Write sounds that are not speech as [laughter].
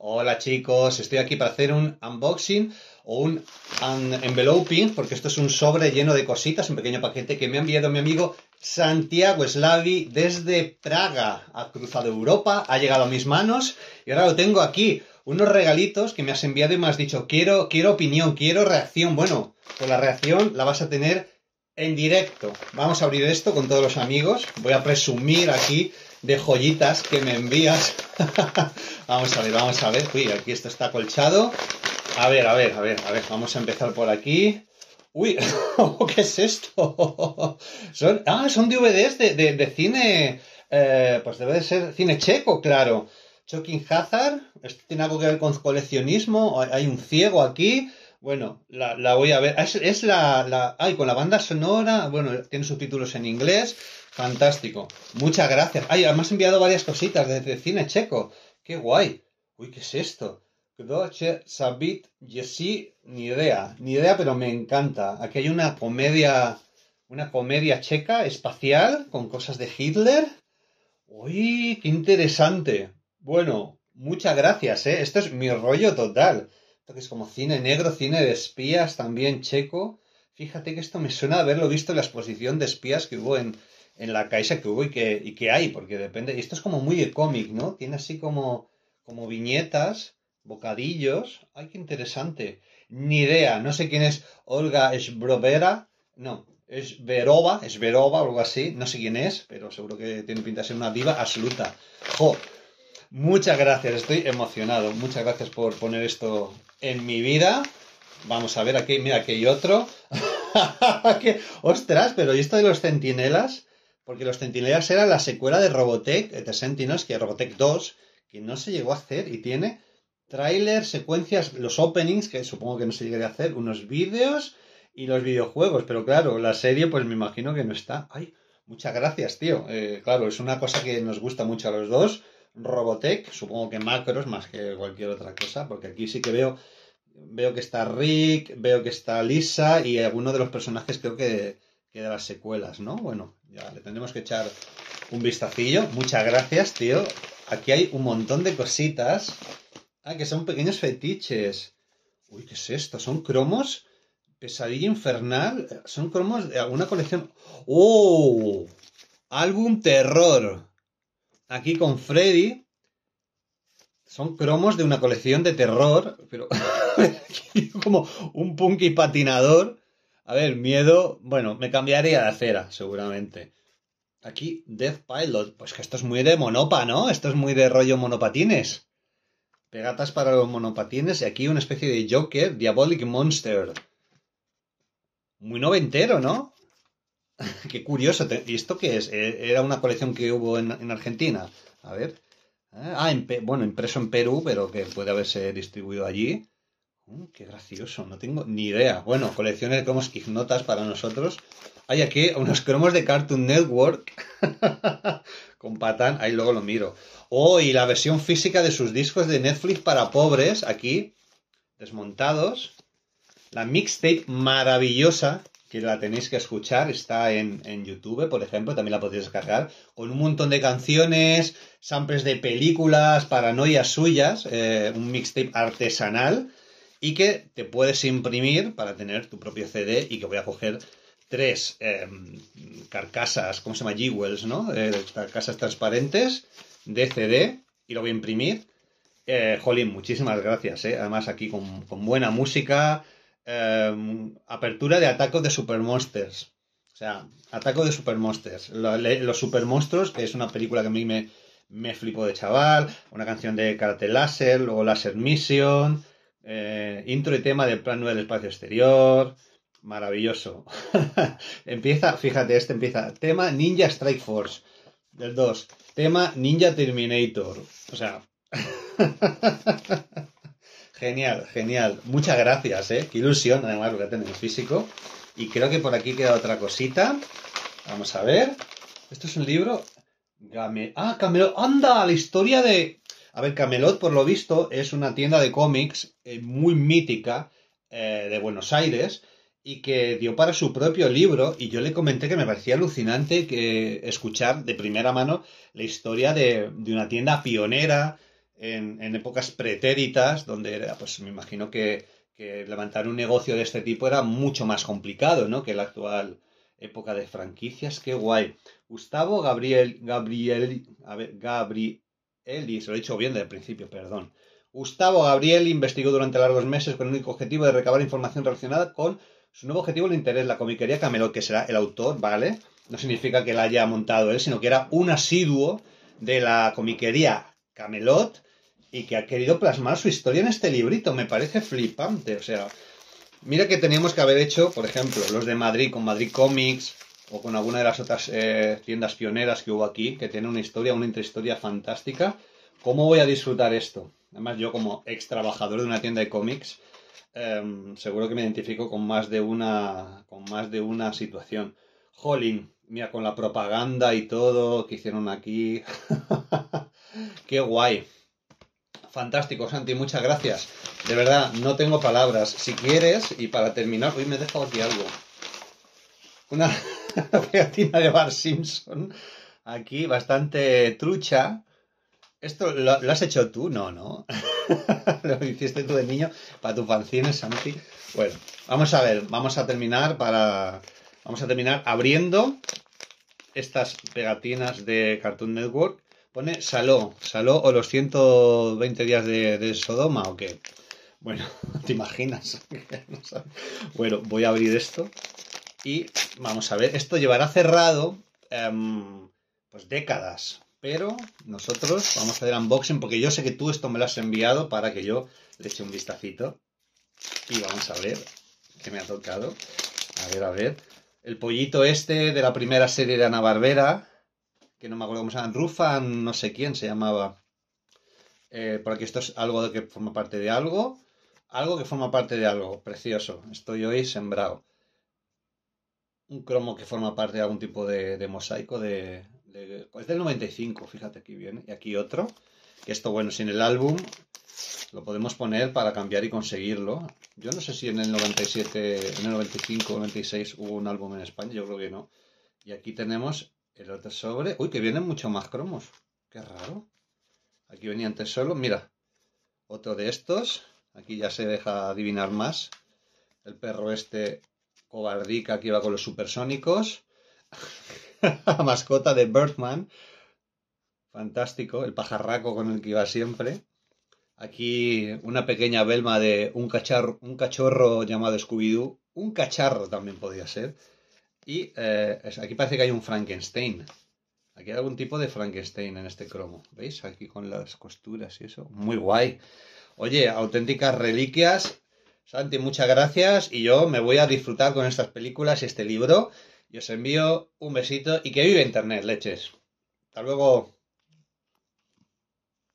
Hola chicos, estoy aquí para hacer un unboxing o un enveloping, porque esto es un sobre lleno de cositas, un pequeño paquete que me ha enviado mi amigo Santiago Slavi desde Praga. Ha cruzado Europa, ha llegado a mis manos y ahora lo tengo aquí. Unos regalitos que me has enviado y me has dicho, quiero, quiero opinión, quiero reacción. Bueno, pues la reacción la vas a tener en directo. Vamos a abrir esto con todos los amigos. Voy a presumir aquí de joyitas que me envías. [laughs] vamos a ver, vamos a ver. Uy, aquí esto está colchado. A ver, a ver, a ver, a ver. Vamos a empezar por aquí. Uy, [laughs] ¿qué es esto? [laughs] son, ah, son DVDs de, de, cine. Eh, pues debe de ser cine checo, claro. Choking Hazard. Esto tiene algo que ver con coleccionismo. Hay un ciego aquí. Bueno, la, voy a ver. Es, la, la. Ay, con la banda sonora. Bueno, tiene subtítulos en inglés. Fantástico. Muchas gracias. Ay, además enviado varias cositas desde cine checo. Qué guay. Uy, ¿qué es esto? Gdoche Sabit Yesi, ni idea, ni idea, pero me encanta. Aquí hay una comedia, una comedia checa espacial con cosas de Hitler. Uy, qué interesante. Bueno, muchas gracias, ¿eh? Esto es mi rollo total. Esto que es como cine negro, cine de espías también checo. Fíjate que esto me suena a haberlo visto en la exposición de espías que hubo en, en la caixa que hubo y que, y que hay, porque depende. Esto es como muy de cómic, ¿no? Tiene así como, como viñetas, bocadillos. ¡Ay, qué interesante! Ni idea, no sé quién es Olga Esbrovera. No, es Verova, es Verova o algo así. No sé quién es, pero seguro que tiene pinta de ser una diva absoluta. ¡Jo! Muchas gracias, estoy emocionado. Muchas gracias por poner esto en mi vida. Vamos a ver aquí, mira, aquí hay otro. [laughs] Ostras, pero ¿y esto de los centinelas? Porque los Centinelas era la secuela de Robotech, de Sentinels, que es Robotech 2, que no se llegó a hacer y tiene tráiler, secuencias, los openings, que supongo que no se llegaría a hacer, unos vídeos y los videojuegos. Pero claro, la serie, pues me imagino que no está. ¡Ay! Muchas gracias, tío. Eh, claro, es una cosa que nos gusta mucho a los dos. Robotech, supongo que macros más que cualquier otra cosa, porque aquí sí que veo veo que está Rick, veo que está Lisa y alguno de los personajes creo que, que de las secuelas, ¿no? Bueno, ya le tendremos que echar un vistacillo. Muchas gracias, tío. Aquí hay un montón de cositas. Ah, que son pequeños fetiches. Uy, ¿qué es esto? ¿Son cromos? Pesadilla infernal. Son cromos de alguna colección. ¡Oh! Álbum terror. Aquí con Freddy. Son cromos de una colección de terror. Pero. [laughs] como un punky patinador. A ver, miedo, bueno, me cambiaría de acera, seguramente. Aquí, Death Pilot, pues que esto es muy de monopa, ¿no? Esto es muy de rollo monopatines. Pegatas para los monopatines y aquí una especie de Joker, Diabolic Monster. Muy noventero, ¿no? [laughs] qué curioso. ¿Y esto qué es? ¿E-, ¿Era una colección que hubo en, Argentina? A ver. Ah, bueno, impreso en Perú, pero que puede haberse distribuido allí. Mm, qué gracioso, no tengo ni idea. Bueno, colecciones de cromos ignotas para nosotros. Hay aquí unos cromos de Cartoon Network [laughs] con Patán, ahí luego lo miro. Oh, y la versión física de sus discos de Netflix para pobres, aquí, desmontados. La mixtape maravillosa, que la tenéis que escuchar, está en, YouTube, por ejemplo, también la podéis descargar, con un montón de canciones, samples de películas, paranoias suyas, eh, un mixtape artesanal y que te puedes imprimir para tener tu propio CD y que voy a coger tres em, carcasas, ¿cómo se llama? Jewels, ¿no? Eh, carcasas transparentes de CD y lo voy a imprimir. Eh, Jolín, muchísimas gracias, ¿eh? Además aquí con, buena música, em, apertura de Ataco de Super Monsters. O sea, Ataco de Super Monsters. los Super Monstruos, que es una película que a mí me, me flipó de chaval, una canción de Karate Laser, luego Laser Mission, eh, intro y tema del plan 9 del espacio exterior. Maravilloso. [laughs] empieza, fíjate, este empieza. Tema Ninja Strike Force. Del 2. Tema Ninja Terminator. O sea. [laughs] genial, genial. Muchas gracias, ¿eh? Qué ilusión, además, lo que tenemos físico. Y creo que por aquí queda otra cosita. Vamos a ver. Esto es un libro. Ah, Camelo. ¡Anda! La historia de. A ver, Camelot, por lo visto, es una tienda de cómics eh, muy mítica eh, de Buenos Aires y que dio para su propio libro y yo le comenté que me parecía alucinante que escuchar de primera mano la historia de, una tienda pionera en, épocas pretéritas, donde era, pues me imagino que, levantar un negocio de este tipo era mucho más complicado, ¿no? Que la actual época de franquicias. Qué guay. Gustavo Gabriel, Gabriel, a ver, Gabrieli, se lo he dicho bien desde el principio, perdón. Gustavo Gabriel investigó durante largos meses con el único objetivo de recabar información relacionada con su nuevo objetivo de interés, la comiquería Camelot, que será el autor, ¿vale? No significa que la haya montado él, sino que era un asiduo de la comiquería Camelot y que ha querido plasmar su historia en este librito. Me parece flipante. O sea, mira que teníamos que haber hecho, por ejemplo, los de Madrid con Madrid Comics o con alguna de las otras eh, tiendas pioneras que hubo aquí, que tiene una historia, una intrahistoria fantástica. ¿Cómo voy a disfrutar esto? Además, yo como ex trabajador de una tienda de cómics, em, seguro que me identifico con más de una, con más de una situación. Jolín, mira, con la propaganda y todo que hicieron aquí. [laughs] Qué guay. Fantástico, Santi, muchas gracias. De verdad, no tengo palabras. Si quieres, y para terminar, hoy me he dejado aquí algo. Una [laughs] pegatina de Bar Simpson. Aquí, bastante trucha. ¿Esto lo, has hecho tú? No, no. [laughs] lo hiciste tú de niño para tu fanzine, Santi. Bueno, vamos a ver, vamos a terminar para. Vamos a terminar abriendo estas pegatinas de Cartoon Network Pone Saló, Saló o los 120 días de, Sodoma o qué. Bueno, [laughs] ¿te imaginas? [laughs] bueno, voy a abrir esto y vamos a ver. Esto llevará cerrado em, pues décadas, pero nosotros vamos a hacer unboxing porque yo sé que tú esto me lo has enviado para que yo le eche un vistacito y vamos a ver qué me ha tocado. A ver, a ver. El pollito este de la primera serie de Ana Barbera que no me acuerdo cómo se llama, Rufan, no sé quién se llamaba. Eh, por aquí esto es algo que forma parte de algo, algo que forma parte de algo, precioso. Estoy hoy sembrado. Un cromo que forma parte de algún tipo de, mosaico de, Es del 95, fíjate aquí viene. Y aquí otro, que esto, bueno, sin el álbum lo podemos poner para cambiar y conseguirlo. Yo no sé si en el 97, en el 95 96 hubo un álbum en España, yo creo que no. Y aquí tenemos el otro sobre. Uy, que vienen mucho más cromos. Qué raro. Aquí venía antes solo. Mira. Otro de estos. Aquí ya se deja adivinar más. El perro este cobardica que iba con los supersónicos. [laughs] mascota de Birdman. Fantástico. El pajarraco con el que iba siempre. Aquí una pequeña belma de un, un cachorro llamado Scooby-Doo. Un cacharro también podía ser. Y eh, aquí parece que hay un Frankenstein. Aquí hay algún tipo de Frankenstein en este cromo. ¿Veis? Aquí con las costuras y eso. Muy guay. Oye, auténticas reliquias. Santi, muchas gracias. Y yo me voy a disfrutar con estas películas y este libro. Y os envío un besito y que vive Internet, leches. Hasta luego.